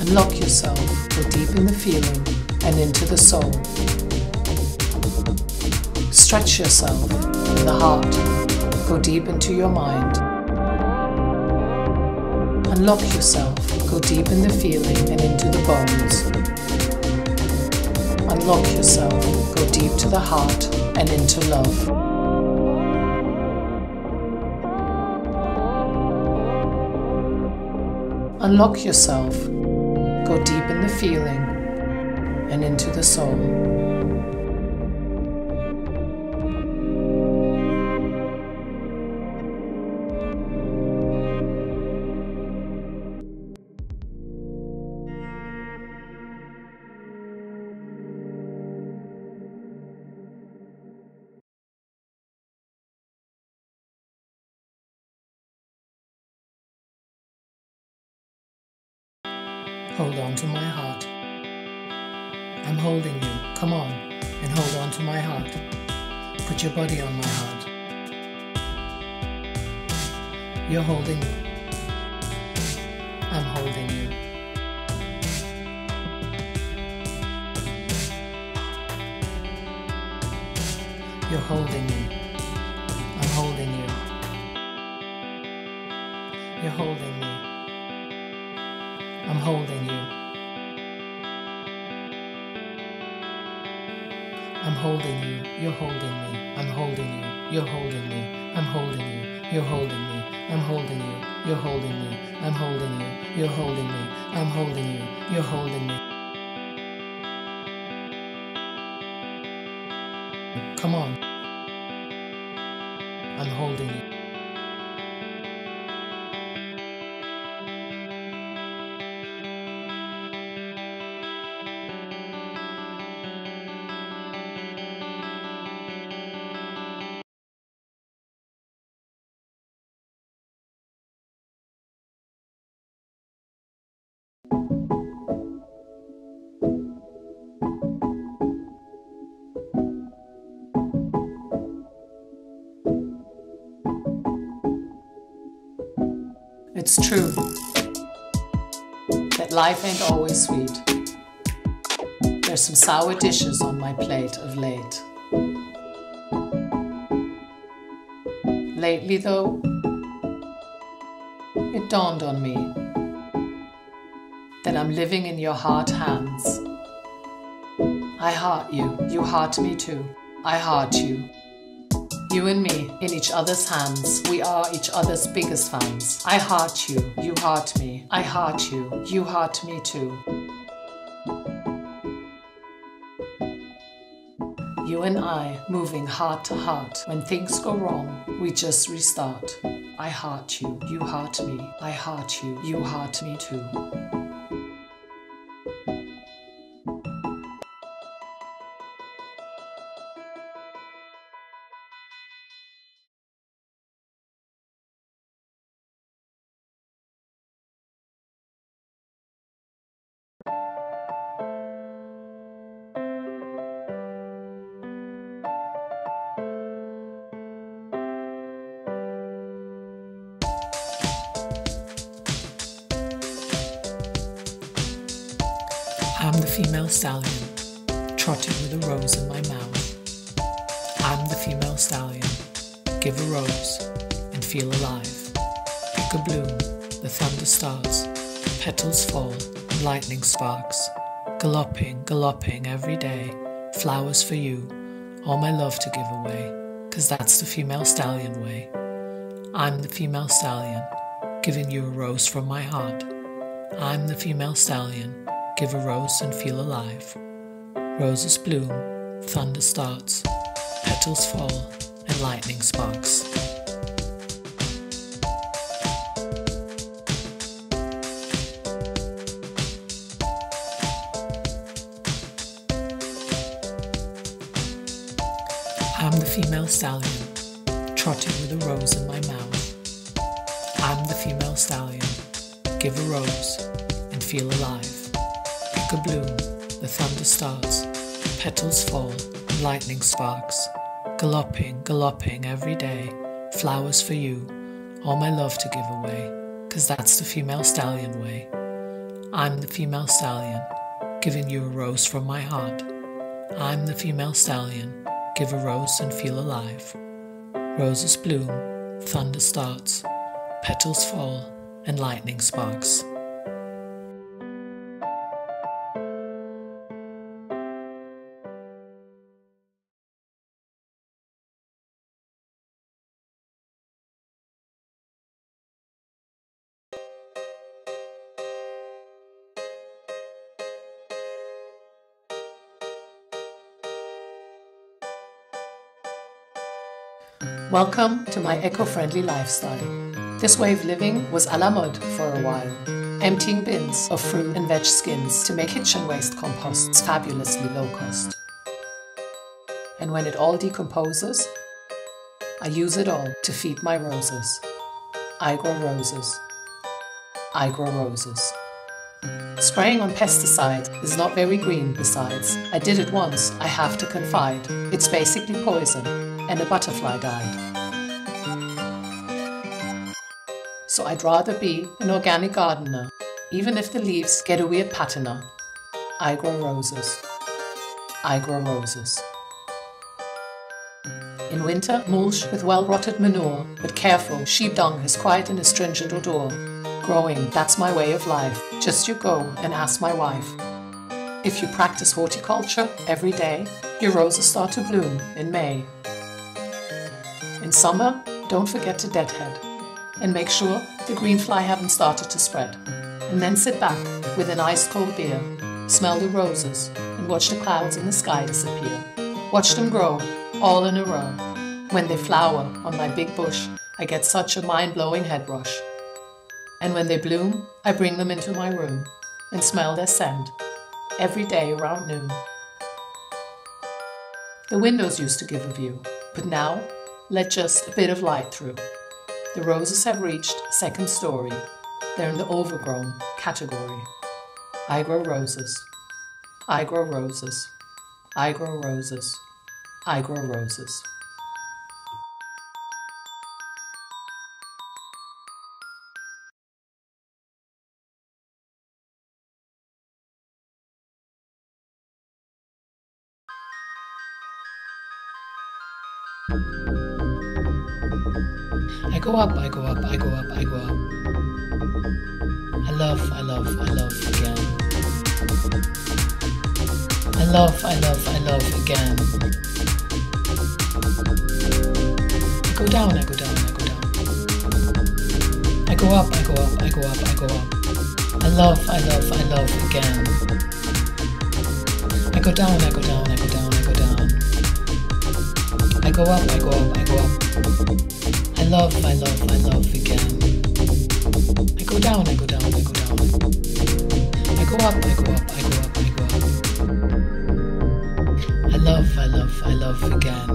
Unlock yourself, go deep in the feeling and into the soul. Stretch yourself in the heart, go deep into your mind. Unlock yourself, go deep in the feeling and into the bones. Unlock yourself, go deep to the heart and into love. Unlock yourself, go deep in the feeling and into the soul. Hold on to my heart. I'm holding you. Come on and hold on to my heart. Put your body on my heart. You're holding me. I'm holding you. You're holding me. I'm holding you. You're holding me. I'm holding you. I'm holding you. You're holding me. I'm holding you. You're holding me. I'm holding you. You're holding me. I'm holding you. You're holding me. I'm holding you. You're holding me. I'm holding you. You're holding me. Come on. I'm holding you. It's true that life ain't always sweet. There's some sour dishes on my plate of late. Lately, though, it dawned on me that I'm living in your hard hands. I heart you, you heart me too. I heart you. You and me in each other's hands. We are each other's biggest fans. I heart you, you heart me. I heart you, you heart me too. You and I moving heart to heart. When things go wrong, we just restart. I heart you, you heart me. I heart you, you heart me too. I'm the female stallion, trotting with a rose in my mouth. I'm the female stallion, give a rose and feel alive. Pick a bloom, the thunder starts, petals fall, and lightning sparks. Galloping, galloping every day, flowers for you, all my love to give away, cause that's the female stallion way. I'm the female stallion, giving you a rose from my heart. I'm the female stallion, give a rose and feel alive. Roses bloom, thunder starts, petals fall, and lightning sparks. Stallion, trotting with a rose in my mouth. I'm the female stallion, give a rose and feel alive. Pick a bloom, the thunder starts, petals fall, and lightning sparks. Galloping, galloping every day, flowers for you, all my love to give away, cause that's the female stallion way. I'm the female stallion, giving you a rose from my heart. I'm the female stallion, give a rose and feel alive. Roses bloom, thunder starts, petals fall, and lightning sparks. Welcome to my eco-friendly lifestyle. This way of living was a la mode for a while, emptying bins of fruit and veg skins to make kitchen waste composts fabulously low cost. And when it all decomposes, I use it all to feed my roses. I grow roses. I grow roses. Spraying on pesticide is not very green besides. I did it once, I have to confide. It's basically poison and a butterfly died. So I'd rather be an organic gardener, even if the leaves get a weird patina. I grow roses. I grow roses. In winter, mulch with well-rotted manure, but careful, sheep dung has quite an astringent odor. Growing, that's my way of life. Just you go and ask my wife. If you practice horticulture every day, your roses start to bloom in May. In summer, don't forget to deadhead and make sure the green fly haven't started to spread. And then sit back with an ice cold beer, smell the roses, and watch the clouds in the sky disappear. Watch them grow, all in a row. When they flower on my big bush, I get such a mind blowing head rush. And when they bloom, I bring them into my room and smell their scent every day around noon. The windows used to give a view, but now let just a bit of light through. The roses have reached second story. They're in the overgrown category. I grow roses. I grow roses. I grow roses. I grow roses. I go up, I go up, I go up, I go up. I love, I love, I love again. I love, I love, I love again. I go down, I go down, I go down. I go up, I go up, I go up, I go up. I love, I love, I love again. I go down, I go down, I go down, I go down. I go up, I go up, I go up love, I love, I love again. I go down, I go down, I go down. I go up, I go up, I go up, I go up. I love, I love, I love again.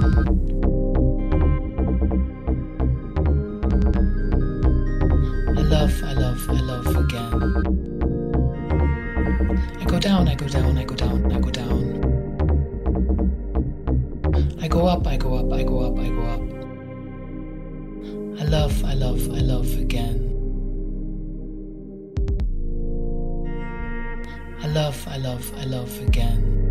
I love, I love, I love again. I go down, I go down, I go down, I go down. I go up, I go up, I go up, I go up. I love, I love, I love again. I love, I love, I love again.